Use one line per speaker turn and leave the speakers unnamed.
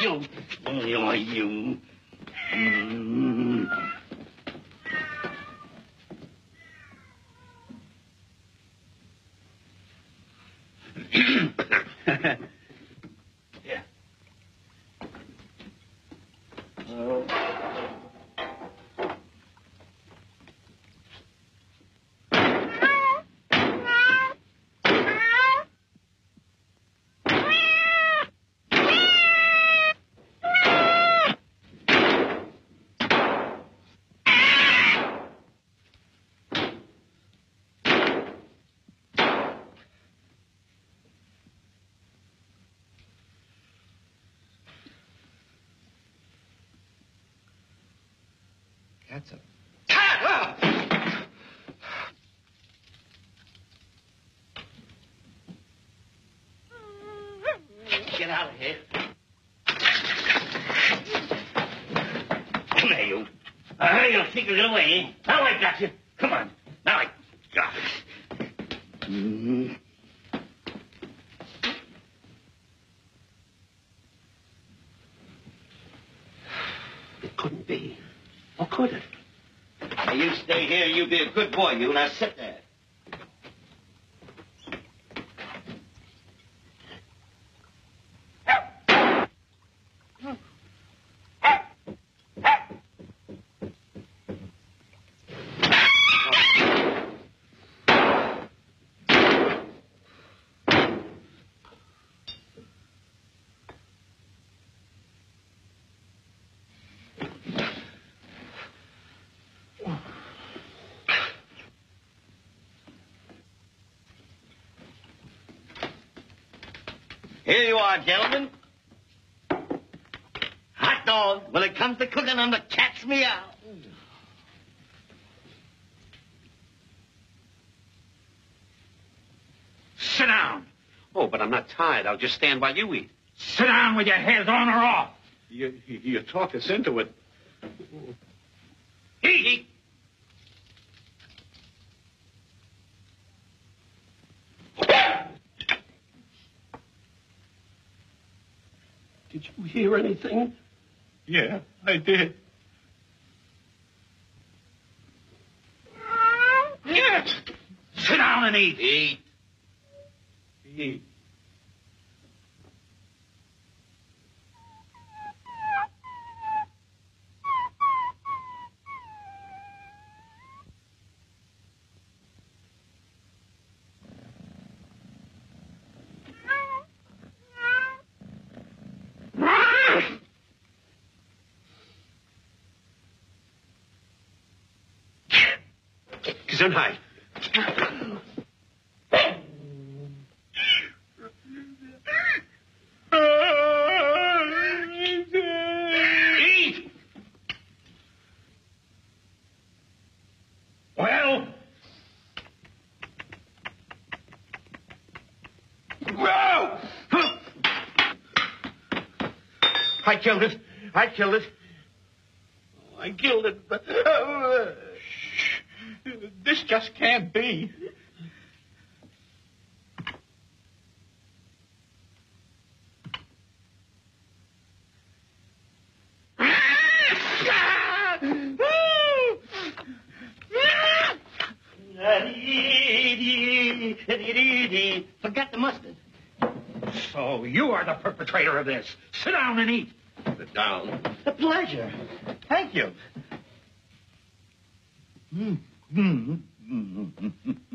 you. Oh, you. Mm. yeah. Oh.
That's a.
Get out of here. Come here, you. Uh, you'll think it away. Now I got you. Come on. Now I got it. Mm. It couldn't be. Or could it? Now, you stay here. You be a good boy, you. Now sit there. Here you are, gentlemen. Hot dog. When it comes to cooking, I'm the cat's meow.
Sit down.
Oh, but I'm not tired. I'll just stand while you eat.
Sit down with your head on or off.
You, you, you talk us into it.
Eat.
Did you hear anything?
Yeah, I did. Yes. Sit down and eat.
Eat.
Eat.
Gesundheit.
Eat. Well. Whoa!
I killed it. I killed it. I killed it, but... Uh,
This just can't be.
Forget the mustard.
So you are the perpetrator of this. Sit down and eat.
Sit down.
A pleasure. Thank you. Mm. Mm. フフフ。